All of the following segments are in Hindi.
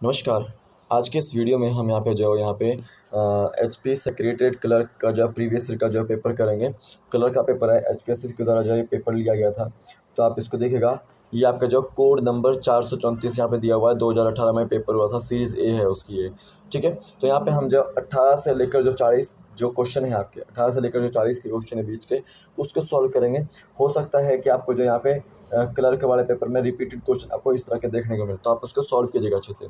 नमस्कार। आज के इस वीडियो में हम यहाँ पे जो यहाँ पे एच पी सेक्रेटेड कलर का जो प्रीवियस ईयर का जो पेपर करेंगे। कलर का पेपर है एच पी एस सी के द्वारा जो ये पेपर लिया गया था। तो आप इसको देखेगा ये आपका जो कोड नंबर चार सौ चौंतीस यहाँ पे दिया हुआ है, दो हज़ार अठारह में पेपर हुआ था, सीरीज़ ए है उसकी ये। ठीक है? तो यहाँ पे हम जो अट्ठारह से लेकर जो चालीस जो क्वेश्चन है आपके, अठारह से लेकर जो चालीस के क्वेश्चन है बीच के, उसको सॉल्व करेंगे। हो सकता है कि आपको जो यहाँ पे क्लर्क वाले पेपर में रिपीटेड क्वेश्चन आपको इस तरह के देखने को मिले तो आप उसको सॉल्व कीजिएगा अच्छे से।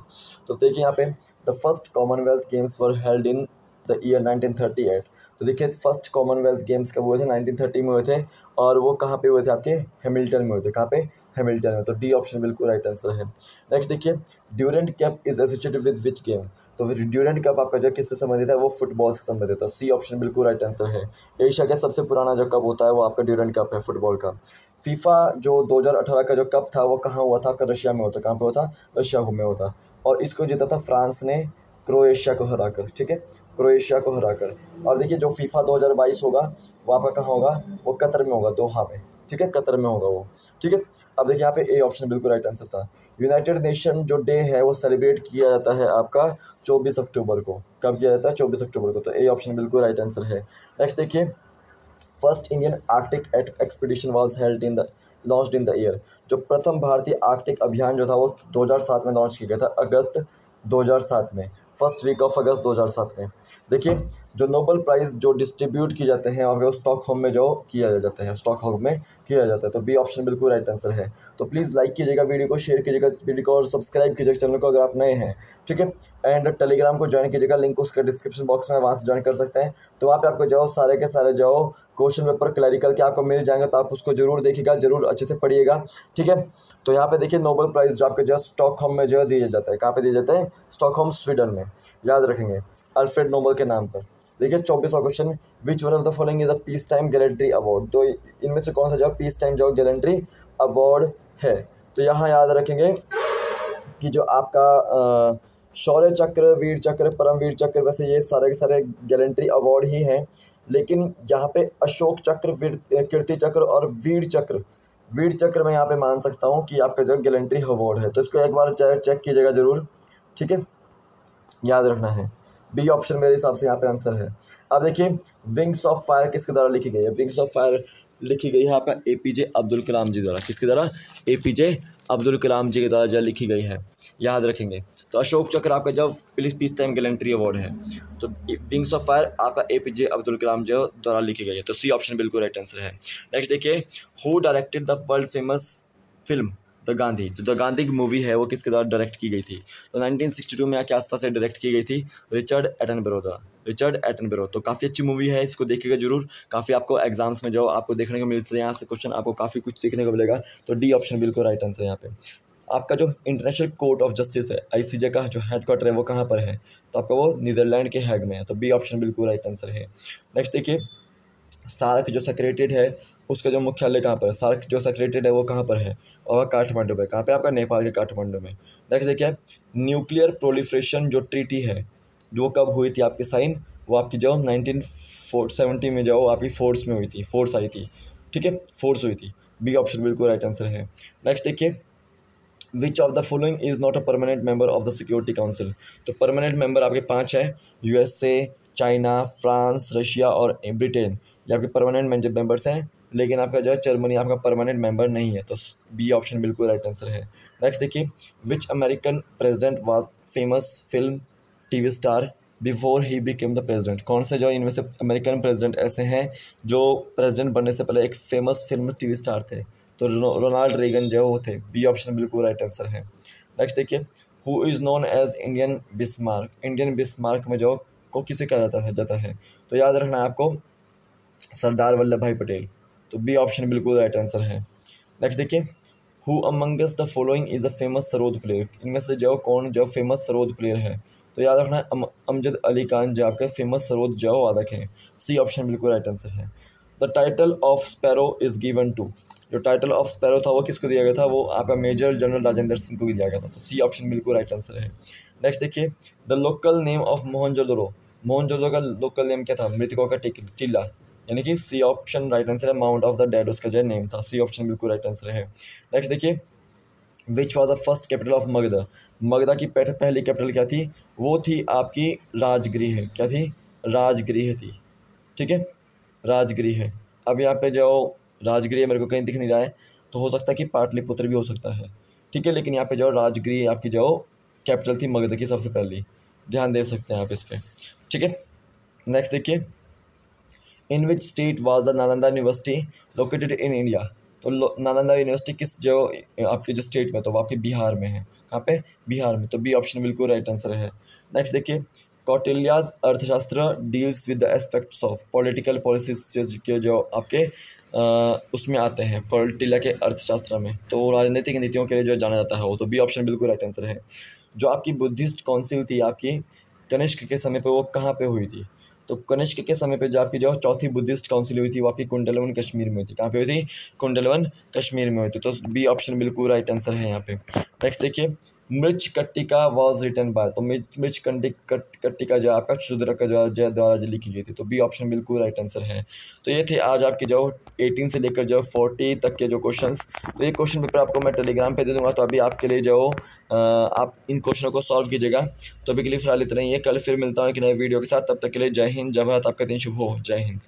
तो देखिए यहाँ पे, the first Commonwealth Games were held in the year 1938 तो देखिए, फ़र्स्ट कॉमनवेल्थ गेम्स कब हुए थे? 1930 में हुए थे, और वो कहाँ पे हुए थे आपके? हेमिल्टन में हुए थे। कहाँ पे? हेमिल्टन में तो डी ऑप्शन बिल्कुल राइट आंसर है। नेक्स्ट देखिए Durand cup is associated with which game तो फिर ड्यूरेंट कप आपका जो किससे संबंधित है, वो फुटबॉल से संबंधित है। सी ऑप्शन बिल्कुल राइट आंसर है। एशिया का सबसे पुराना जो कप होता है, वो आपका ड्यूरेंट कप है फुटबॉल का। फीफा जो 2018 का जो कप था, वो कहाँ हुआ था? आपका रशिया में होता। कहाँ पे होता? रशिया में होता। और इसको जीता था फ्रांस ने क्रोएशिया को हराकर, ठीक है? क्रोएशिया को हराकर। और देखिए, जो फीफा 2022 होगा, वो आपका कहाँ होगा? वो कतर में होगा, दोहा में। ठीक है, कतर में होगा वो। ठीक है, अब देखिए यहाँ पे ए ऑप्शन बिल्कुल राइट आंसर था। यूनाइटेड नेशन जो डे है, वो सेलिब्रेट किया जाता है आपका 24 अक्टूबर को। कब किया जाता है? 24 अक्टूबर को। तो ए ऑप्शन बिल्कुल राइट आंसर है। नेक्स्ट देखिए first Indian Arctic expedition was held in the launch in the year जो प्रथम भारतीय आर्कटिक अभियान जो था, वो 2007 में लॉन्च किया गया था, अगस्त 2007 में। फ़र्स्ट वीक ऑफ़ अगस्त 2007 में। देखिए जो नोबल प्राइज़ जो डिस्ट्रीब्यूट किए जाते हैं और स्टॉक होम में जो किया जाता है स्टॉक होम में किया जाता है तो बी ऑप्शन बिल्कुल राइट आंसर है। तो प्लीज़ लाइक कीजिएगा वीडियो को शेयर कीजिएगा वीडियो को और सब्सक्राइब कीजिएगा चैनल को अगर आप नए हैं। ठीक है? एंड टेलीग्राम को ज्वाइन कीजिएगा लिंक उसके डिस्क्रिप्शन बॉक्स में वहाँ से ज्वाइन कर सकते हैं। तो वहाँ पर आपको जाओ सारे के सारे जाओ क्वेश्चन पेपर क्लैरिकल के आपको मिल जाएँगे तो आप उसको ज़रूर देखिएगा, ज़रूर अच्छे से पढ़िएगा। ठीक है? तो यहाँ पे देखिए नोबल प्राइज़ जो आपके जो स्टॉकहोम में जो दिया जाता है, कहाँ पे दिया जाता है? स्टॉकहोम स्वीडन में। याद रखेंगे अल्फ्रेड नोबल के नाम पर। देखिए चौबीसवा question which one of the following is a peace time gallantry award तो इनमें से कौन सा जवाब पीस टाइम जो गैलेंट्री अवार्ड है। तो यहाँ याद रखेंगे कि जो आपका शौर्य चक्र, वीर चक्र परमवीर चक्र, वैसे ये सारे के सारे गैलेंट्री अवार्ड ही हैं। लेकिन यहाँ पे अशोक चक्र, वीर कीर्ति चक्र और वीर चक्र। वीर चक्र मैं यहाँ पे मान सकता हूँ कि आपका जो गैलेंट्री अवार्ड है। तो इसको एक बार चेक कीजिएगा ज़रूर। ठीक है? याद रखना है। बी ऑप्शन मेरे हिसाब से यहाँ पे आंसर है। अब देखिए विंग्स ऑफ़ फायर किसके द्वारा लिखी गई है? विंग्स ऑफ़ फायर लिखी गई है आपका ए पी जे अब्दुल कलाम जी द्वारा। किसके द्वारा? ए पी जे अब्दुल कलाम जी के द्वारा जो लिखी गई है। याद रखेंगे। तो अशोक चक्र आपका जब पीस टाइम गैलेंट्री अवार्ड है। तो विंग्स ऑफ़ फायर आपका ए पी जे अब्दुल कलाम जो द्वारा लिखी गई है। तो सी ऑप्शन बिल्कुल राइट आंसर है। नेक्स्ट देखिए who directed the world famous film the Gandhi. जो द गांधी की मूवी है, वो किसके द्वारा डायरेक्ट की गई थी? तो 1962 में के आसपास से डायरेक्ट की गई थी रिचर्ड एटनबरो द्वारा। Richard Attenborough. तो काफ़ी अच्छी मूवी है, इसको देखिएगा ज़रूर। काफ़ी आपको एग्ज़ाम्स में जो आपको देखने को मिलते हैं, यहाँ से क्वेश्चन आपको काफ़ी कुछ सीखने को मिलेगा। तो डी ऑप्शन बिल्कुल राइट आंसर यहाँ पे। आपका जो इंटरनेशनल कोर्ट ऑफ़ जस्टिस है आई का जो हेडक्वार्टर है, वो कहाँ पर है? तो आपका वो नीदरलैंड के हैग में है तो बी ऑप्शन बिल्कुल राइट आंसर है। नेक्स्ट देखिए, सार्क जो सेक्रेटेड है उसका जो मुख्यालय कहाँ पर है? सार्क जो सेक्रेटेड है वो कहाँ पर है? और काठमांडू में कहाँ पे? आपका नेपाल के काठमांडू में। नेक्स्ट देखिए न्यूक्लियर प्रोलिफ्रेशन जो ट्रीटी है, जो कब हुई थी आपकी साइन? वो आपकी जो नाइनटीन सेवेंटी में जो आपकी फोर्स में हुई थी। फोर्स आई थी। ठीक है? फोर्स हुई थी। बी ऑप्शन बिल्कुल राइट आंसर है। नेक्स्ट देखिए which of the following is not a permanent member of the security council तो परमानेंट मेंबर आपके पाँच है। यूएसए चाइना फ्रांस रशिया और ब्रिटेन ये आपके परमानेंट मेंबर्स हैं। लेकिन आपका जो है जर्मनी आपका परमानेंट मेंबर नहीं है तो बी ऑप्शन बिल्कुल राइट आंसर है। नेक्स्ट देखिए which American president was famous film TV star before he became the president कौन से जो इनमें से अमेरिकन प्रेसिडेंट ऐसे हैं जो प्रेसिडेंट बनने से पहले एक फ़ेमस फ़िल्म टीवी स्टार थे। तो रोनाल्ड रेगन जो वो थे। बी ऑप्शन बिल्कुल राइट आंसर है। नेक्स्ट देखिए who is known as Indian Bismarck Indian Bismarck में जो को किसे कहा जाता है जाता है? तो याद रखना है आपको, सरदार वल्लभ भाई पटेल। तो बी ऑप्शन बिल्कुल राइट आंसर है। नेक्स्ट देखिए who amongst the following is the famous sarod player इनमें से जो कौन जो फ़ेमस सरोद प्लेयर है। तो याद रखना है अमजद अली खान जो आपके फ़ेमस सरोद जो वादक हैं। सी ऑप्शन बिल्कुल राइट आंसर है। The title of sparrow is given to जो टाइटल ऑफ़ स्पैरो था वो किसको दिया गया था? वो आपका मेजर जनरल राजेंद्र सिंह को भी दिया गया था। तो सी ऑप्शन बिल्कुल राइट आंसर है। नेक्स्ट देखिए the local name of Mohenjodaro Mohenjodaro का लोकल नेम क्या था? मृतकों का टिल्ला। यानी कि सी ऑप्शन राइट आंसर है माउंट ऑफ़ द डेड उसका जो है नेम था। सी ऑप्शन बिल्कुल राइट आंसर है। नेक्स्ट देखिए which was the first capital of Magadh Magadha की पहली कैपिटल क्या थी? वो थी आपकी राजगृह। क्या थी? राजगृह थी। ठीक है? राजगृह। अब यहाँ पे जो राजगृह मेरे को कहीं दिख नहीं रहा है तो हो सकता है कि पाटलिपुत्र भी हो सकता है। ठीक है? लेकिन यहाँ पे जो राजगृह आपकी जो कैपिटल थी मगध की सबसे पहली। ध्यान दे सकते हैं आप इस पर ठीक है? नेक्स्ट देखिए। In which state was the Nalanda university located in India तो नालंदा यूनिवर्सिटी किस जो आपके जो स्टेट में तो वो आपके बिहार में है। कहाँ पे? बिहार में। तो बी ऑप्शन बिल्कुल राइट आंसर है। नेक्स्ट देखिए Kautilya's Arthashastra deals with the aspects of political policies के जो आपके आ, उसमें आते हैं कौटिल्य के अर्थशास्त्र में। तो राजनीतिक नीतियों के लिए जो जाना जाता है वो तो बी ऑप्शन बिल्कुल राइट आंसर है। जो आपकी बुद्धिस्ट काउंसिल थी आपकी कनिष्क के समय पर वो कहाँ पर हुई थी? तो कनिष्क के समय पे जो आपकी जो चौथी बुद्धिस्ट काउंसिल हुई थी, वो आपकी कुंडलवन कश्मीर में हुई थी। कहाँ पे हुई थी? कुंडलवन कश्मीर में हुई थी। तो बी ऑप्शन बिल्कुल राइट आंसर है यहाँ पे। नेक्स्ट देखिए। मिर्च कट्टिका वॉज़ रिटर्न बाय तो मिर्च कट्टिका जो आपका क्षुद्र का जो जय द्वारा जो लिखी गई थी तो बी ऑप्शन बिल्कुल राइट आंसर है। तो ये थे आज आपके जो एटीन से लेकर जो फोर्टी तक के जो क्वेश्चंस तो ये क्वेश्चन पेपर आपको मैं टेलीग्राम पे दे दूँगा तो अभी आपके लिए जो आप इन क्वेश्चनों को सॉल्व कीजिएगा। तो अभी के लिए फ़िलहाल इतना ही है, कल फिर मिलता हूँ एक नए वीडियो के साथ, तब तक के लिए जय हिंद, जय भारत, आपका दिन शुभ हो, जय हिंद।